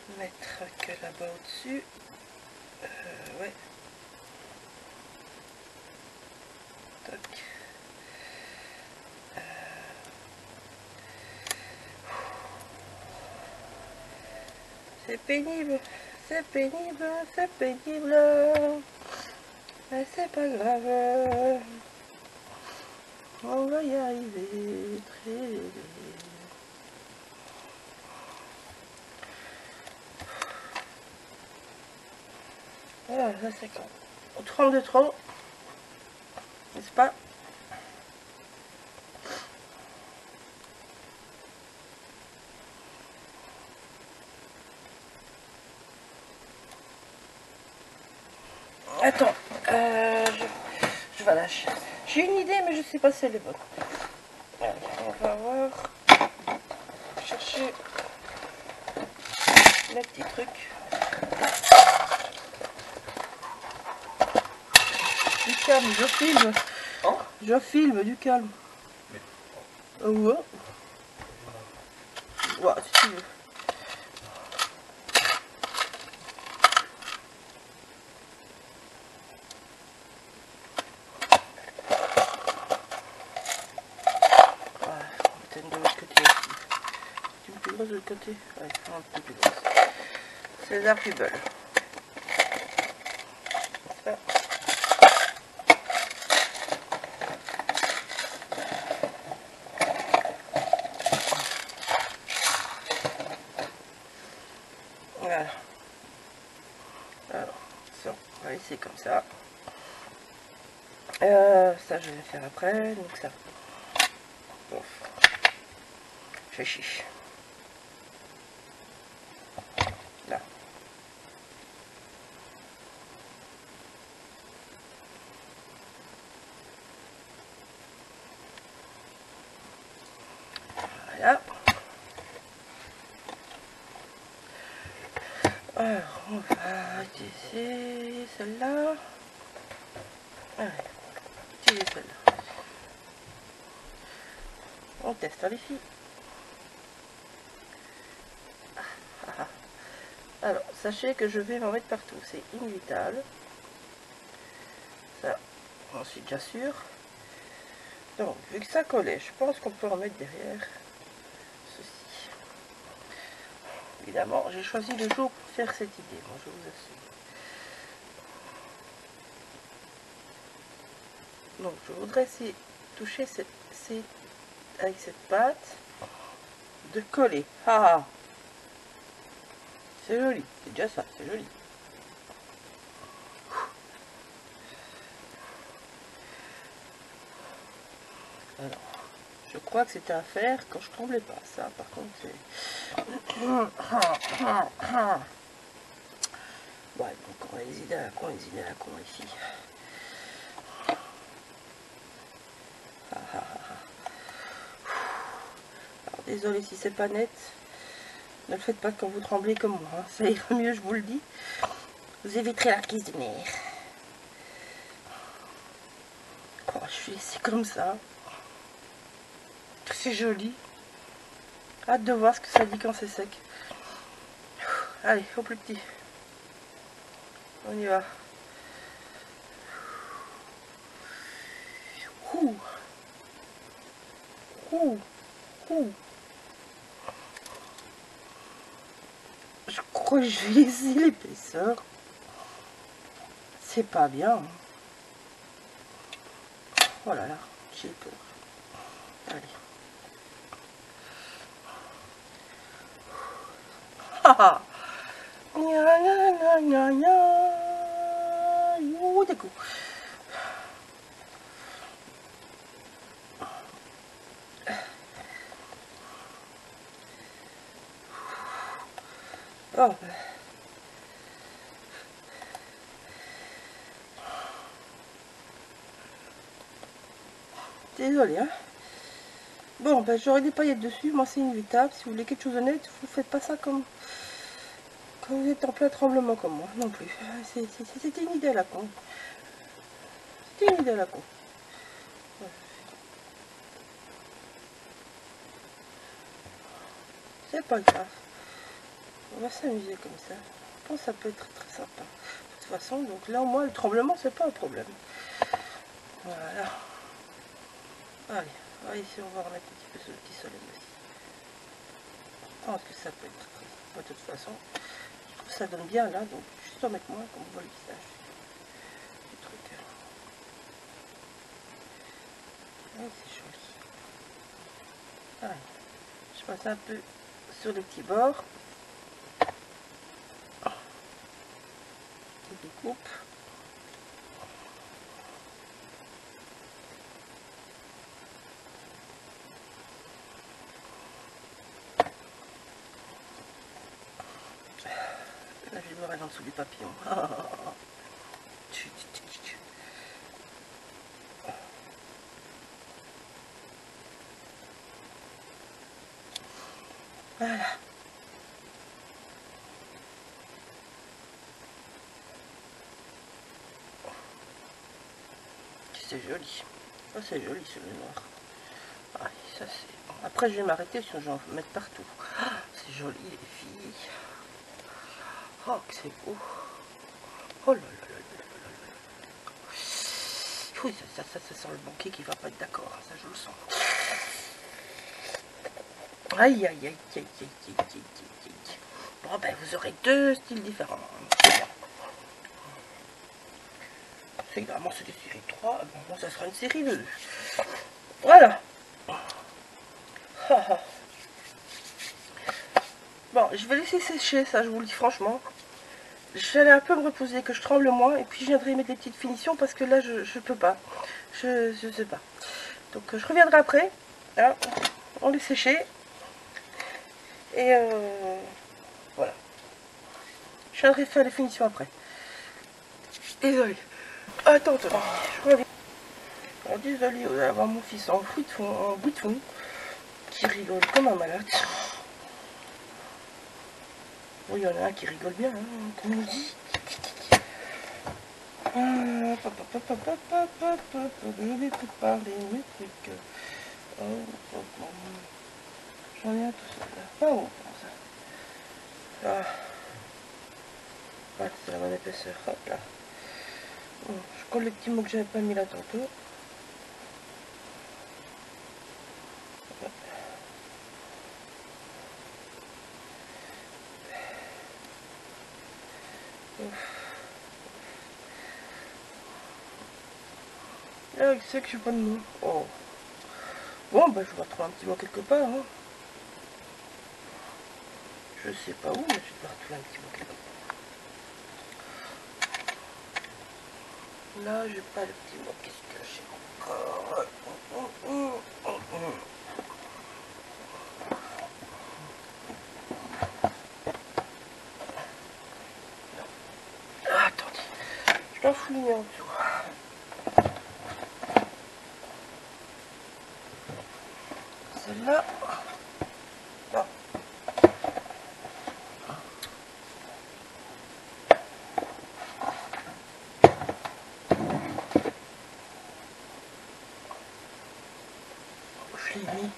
je vais mettre que là-bas au-dessus. C'est pénible, c'est pénible, c'est pénible. Mais c'est pas grave. On va y arriver très Voilà, là c'est quand? On trempe de trop, n'est-ce pas? Attends, euh, je, je vais lâcher. J'ai une idée, mais je sais pas si elle est bonne. Allez, on va voir. Chercher le petit truc. Du calme, je filme. Hein? Je filme, du calme. Oh, ouais. Ouais, si tu veux. Voilà, peut-être de l'autre côté aussi. Tu me plus grosse de l'autre côté un. César Voilà. Alors, ça, on va laisser comme ça. Euh, ça, je vais faire après. Donc ça. Bon. Chiche. Là. Voilà. Alors, on va utiliser celle-là. Allez, utiliser celle-là. Les filles. Ah, ah, ah. Alors, sachez que je vais m'en mettre partout. C'est inévitable. Ça, j'en suis déjà sûr. Donc, vu que ça collait, je pense qu'on peut en mettre derrière ceci. Évidemment, j'ai choisi le jour pour faire cette idée, moi je vous assure. Donc je voudrais toucher cette, cette- avec cette pâte, de coller. Ah. C'est joli, c'est déjà ça, c'est joli. Alors, je crois que c'était à faire quand je tremblais pas. Ça, par contre, c'est... Ouais, donc on a les idées à la con, idées à la con, les filles. Ah, ah, ah, ah. Alors, désolé si c'est pas net. Ne le faites pas quand vous tremblez comme moi. hein. Ça ira mieux, je vous le dis. Vous éviterez la crise de nerfs. Oh, je suis laissée comme ça. C'est joli. Hâte de voir ce que ça dit quand c'est sec. Allez, au plus petit. On y va. Ouh. Ouh. Ouh. Laisser l'épaisseur. C'est pas bien. Oh là là, j'ai peur. Allez. Ah Gna gna gna gna gna. Ouh, des coups. Oh. Désolée, hein. Bon, ben, j'aurais des paillettes dessus. Moi, c'est inévitable. Si vous voulez quelque chose d'honnête, vous faites pas ça comme... Quand vous êtes en plein tremblement comme moi, non plus. C'était une idée à la con. C'était une idée à la con. C'est pas grave. On va s'amuser comme ça. Je pense que ça peut être très sympa. De toute façon, donc là au moins le tremblement c'est pas un problème. Voilà. Allez, va ici, on va remettre un petit peu le petit soleil aussi. Je pense que ça peut être très sympa. De toute façon, je trouve que ça donne bien là, donc juste en mettre moins comme on voit le visage. Ouais, c'est joli. Allez, je passe un peu sur les petits bords. coupe. La vibeur est en dessous du papillon. c'est joli. Oh, c'est joli ce noir. Ah, ça, Après, je vais m'arrêter, sinon je vais en mettre partout. Ah, c'est joli, les filles. Oh, que c'est beau. Oh là là là là là là. Oui, ça, ça, ça, ça sent le banquier qui va pas être d'accord. Hein, ça, je le sens. Aïe, aïe, aïe, aïe, aïe, aïe, aïe, aïe. Bon, ben, vous aurez deux styles différents. C'est également c'est des séries 3. Bon, ça sera une série 2. Voilà. Bon, je vais laisser sécher ça, je vous le dis franchement. J'allais un peu me reposer, que je tremble moins, et puis je viendrai mettre des petites finitions parce que là, je, je peux pas. Je, je sais pas. Donc, euh, je reviendrai après. Hein. On les sécher. Et euh, voilà. Je viendrai faire les finitions après. Désolé. Attends, attends. Je bon, désolé, on va avoir mon fils en fouiton, en bouton, qui rigole comme un malade. Bon, il y en a un qui rigole bien, hein, qu'on nous dit. Euh, je vais plus parler mes trucs. Oh, oh, oh. J'en ai un tout seul là. Oh, ça. Ah. Ah, c'est la bonne épaisseur. Hop là. Je colle les petits mots que j'avais pas mis là tantôt. Ah, qui c'est que je pas de nom Oh. Bon, bah, je vais retrouver un petit mot quelque part. Hein. Je sais pas où, mais je vais retrouver un petit mot quelque part. Là, j'ai pas le petit mot qui se cache encore. Hum, hum, hum. Ah, attendez, je dois fouiller en dessous. Celle-là. Non. Je l'ai mis.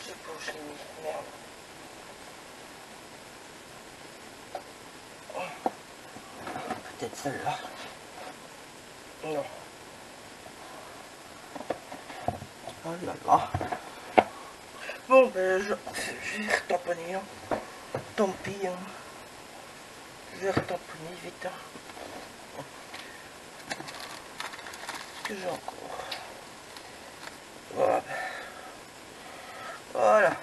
Je sais pas où je l'ai mis. Merde. Peut-être celle-là. Non. Oh. Bon, ben, je, vais retamponner. Hein. Tant pis. Hein. Je vais retamponner vite. Hein. Que j'ai encore? Voilà. Voilà.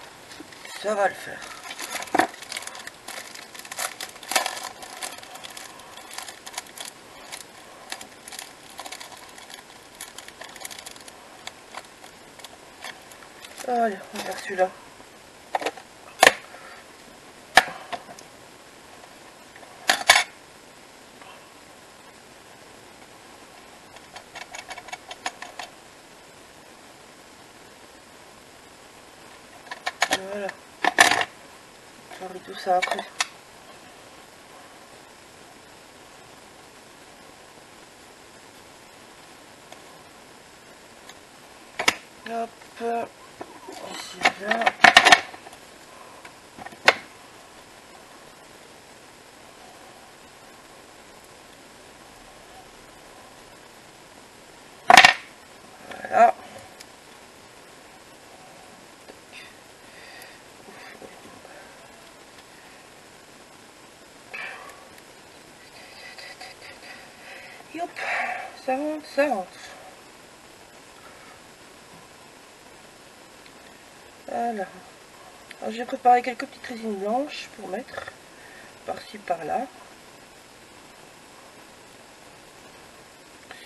Ça va le faire. Allez, on va faire celui-là. Voilà. J'aurai tout ça après. Hop. Ici, là. Voilà. Yop, ça rentre, ça rentre. Voilà. Alors, j'ai préparé quelques petites résines blanches pour mettre par-ci par-là.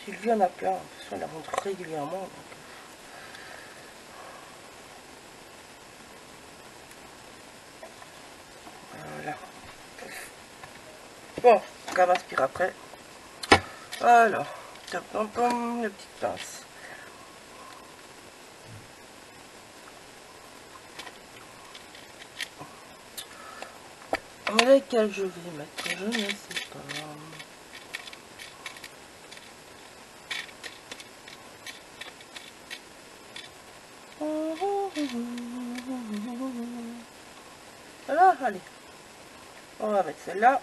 Sylvie en a plein, de toute façon elle la montre régulièrement. Voilà. Bon, on va après. Alors, top la petite pince. Lequel je vais mettre Je ne sais pas. Voilà, allez. On va mettre celle-là.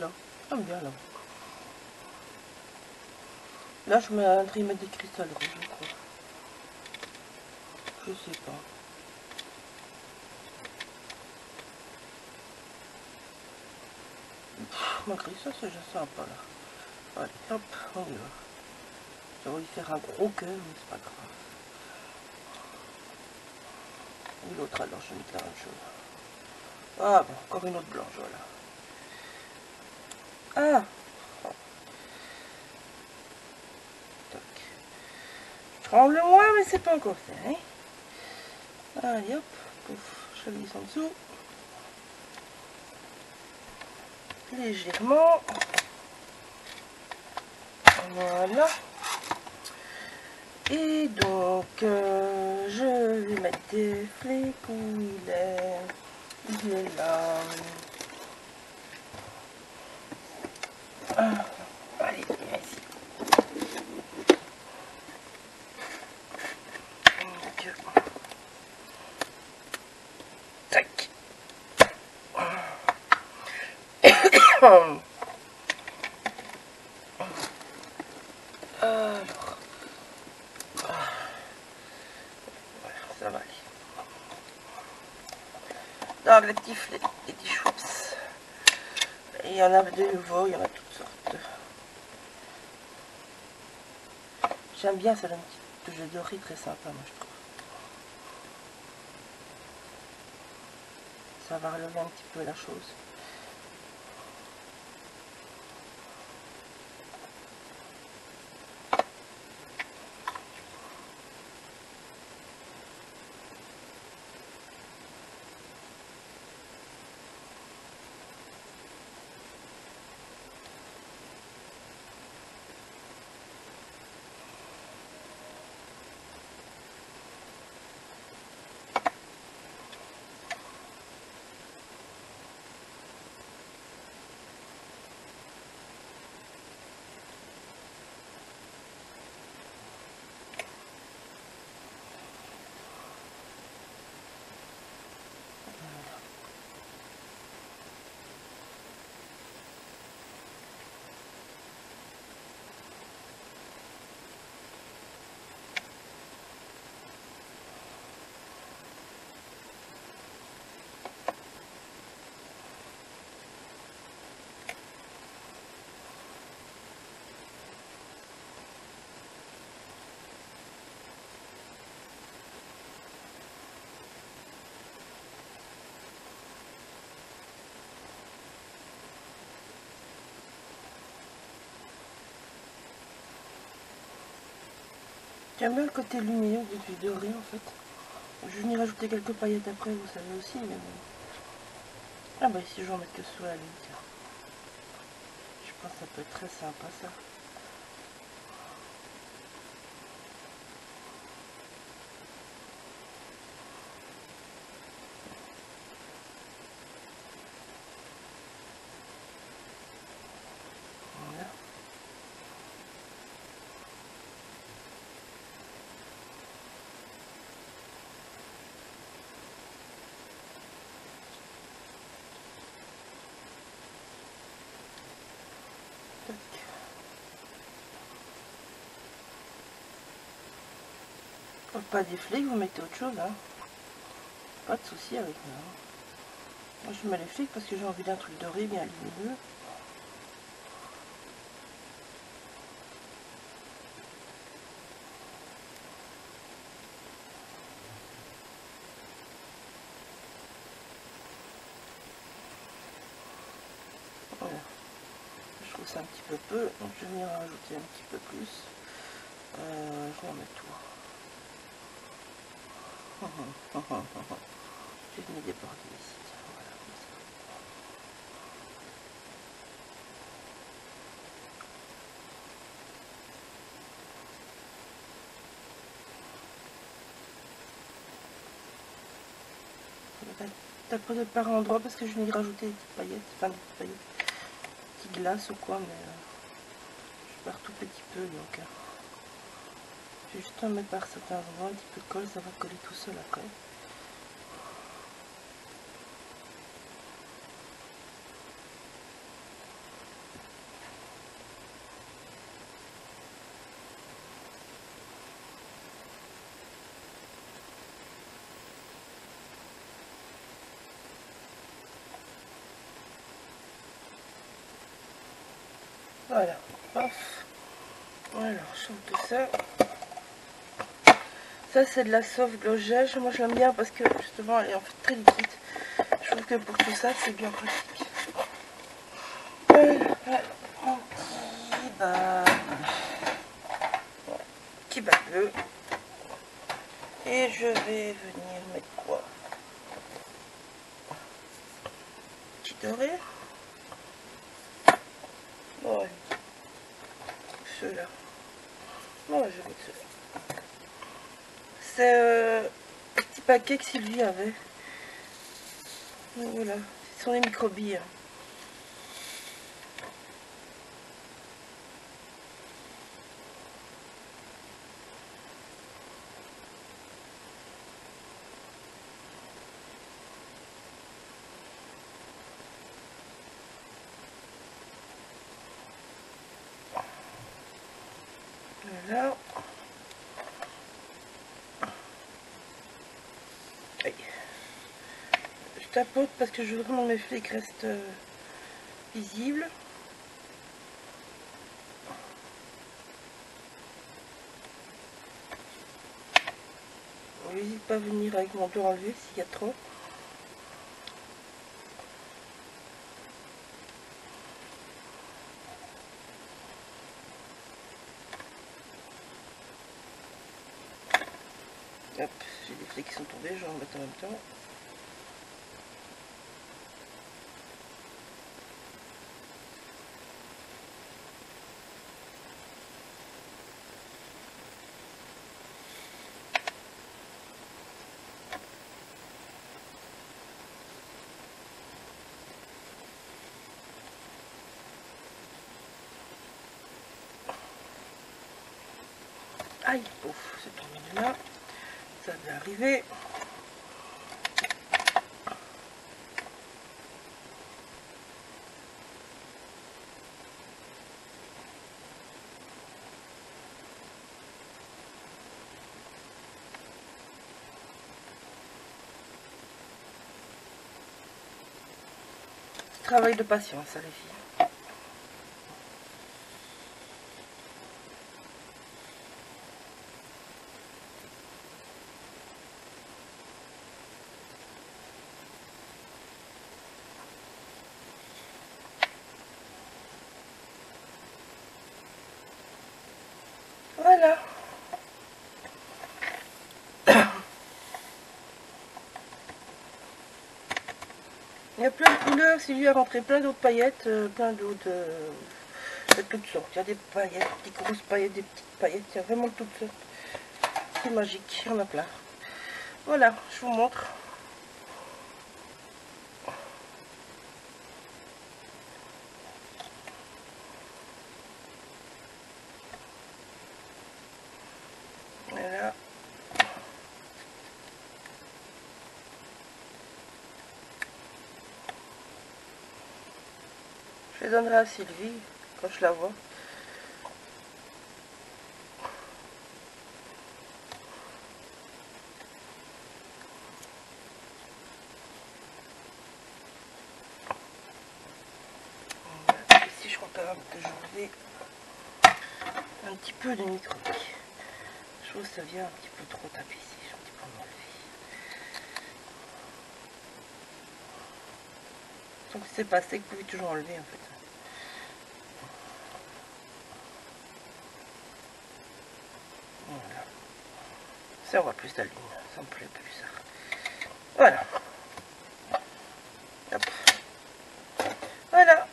Là. Bien là. Là, je vais mettre des cristalleries, je crois. Je sais pas. Pff, Malgré ça, c'est déjà sympa là. Allez, hop, on y va. Ça va lui faire un gros cœur, mais c'est pas grave. Et l'autre alors, je mettre la même chose. Ah bon, encore une autre blanche, voilà. Ah. Je tremble moins, mais c'est pas encore fait. Allez hop, pouf, je glisse en dessous. Légèrement. Voilà. Et donc, euh, je vais mettre des flics où. Il est là. Ah, allez, viens ici. Donc, tac. Alors, voilà, ça va aller. Donc, petits, les, les petits choups. Il y en a de nouveaux, il y en a toutes sortes. J'aime bien, ça donne une petite touche doré très sympa, moi je trouve. Ça va relever un petit peu la chose. J'aime bien le côté lumineux du doré en fait. Je vais venir rajouter quelques paillettes après, vous savez aussi, mais bon. Ah bah ici je vais en mettre que sous la ligne, tiens. Je pense que ça peut être très sympa ça. Pas des flics, vous mettez autre chose. Hein. Pas de souci avec hein. Moi je mets les flics parce que j'ai envie d'un truc doré bien lumineux. Voilà. Je trouve ça un petit peu peu, donc je vais venir en rajouter un petit peu plus. Euh, je vais en mettre tout. Je vais venir déborder ici. tiens, voilà, par endroit parce que je vais y rajouter des petites paillettes, enfin des petites paillettes, des petites glaces ou quoi, mais euh, je pars tout petit peu donc. euh, je vais juste en mettre par certains endroits, un petit peu de colle, ça va coller tout seul après. Voilà, paf. Alors, je ça. Ça, c'est de la sauve glogège. Moi, je l'aime bien parce que justement, elle est en fait très liquide. Je trouve que pour tout ça, c'est bien pratique. Voilà, voilà. Petit bas bleu. Et je vais venir mettre quoi? Petit doré. Ouais. Ceux-là. Ouais, je vais mettre ceux-là. C'est euh, un petit paquet que Sylvie avait. Voilà. Ce sont des microbilles. hein. Voilà. Aïe. Je parce que je veux vraiment que mes flics restent euh, visibles. N'hésite pas à venir avec mon dos enlevé s'il y a trop. Hop, j'ai des flics qui sont tombés, je vais en remettre en même temps. Aïe, ouf, c'est de là. Ça devait arriver. Travail de patience, les filles. Voilà. Il y a Sylvie a rentré plein d'autres paillettes, euh, plein d'autres euh, de toutes sortes. Il y a des paillettes, des grosses paillettes, des petites paillettes. Il y a vraiment toutes sortes. C'est magique. Il y en a plein. Voilà, je vous montre. le donnerai à Sylvie quand je la vois. Ici, je crois capable de jouer un petit peu de micro. Je trouve que ça vient un petit peu trop taper ici. Je vais un petit peu. Donc, c'est passé que vous pouvez toujours enlever en fait. Ça on voit plus la lune. Ça me plaît plus ça. Voilà. Voilà.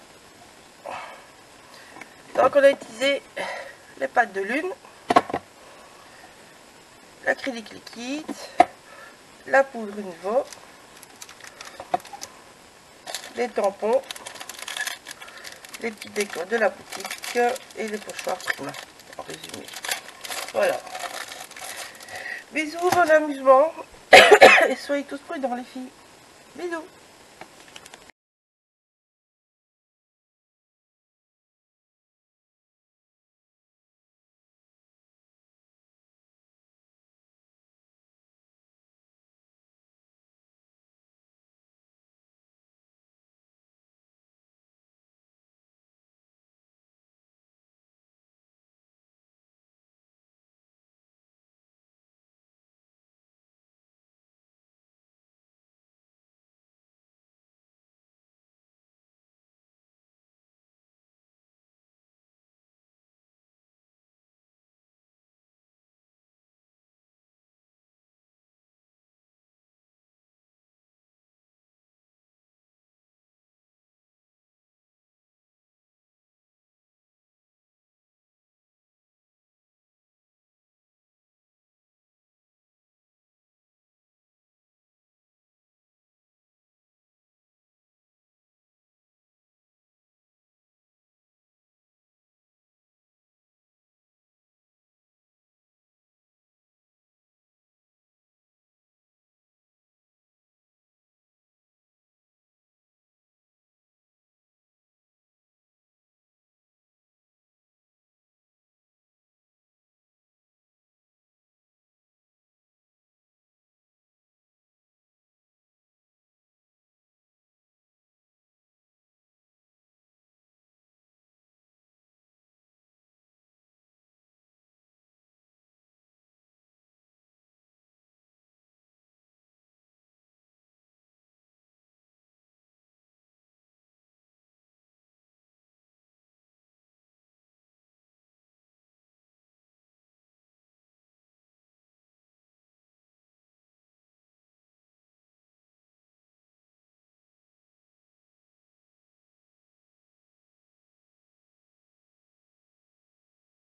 Donc on a utilisé les pâtes de lune, l'acrylique liquide, la poudre Univo, les tampons, les petits décors de la boutique et les pochoirs Prima, en résumé. Voilà. Bisous, bon amusement et soyez tous prudents les filles. Bisous